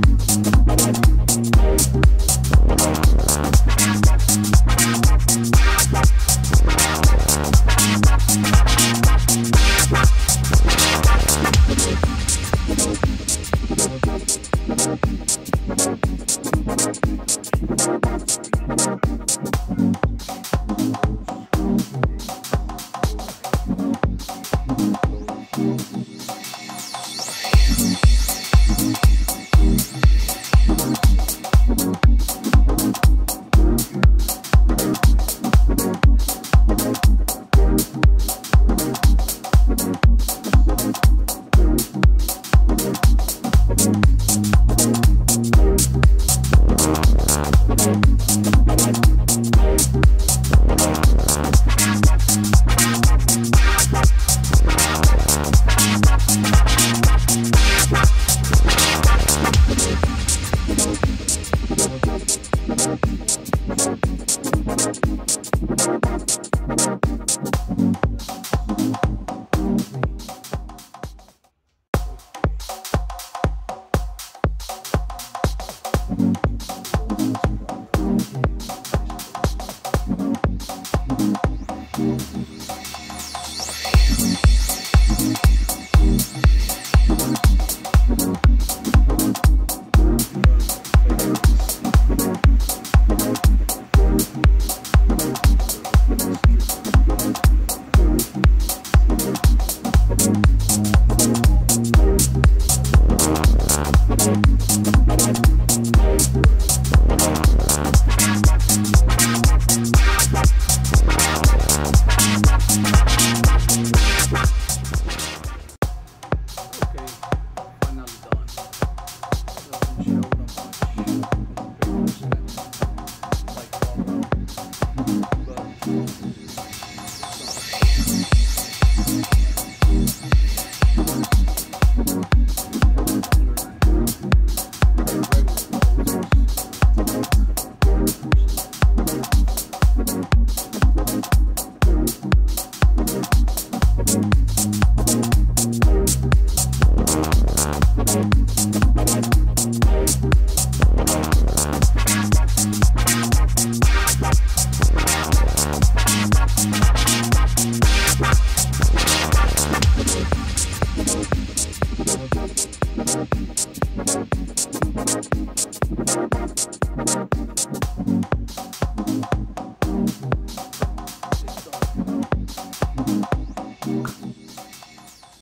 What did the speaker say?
Thank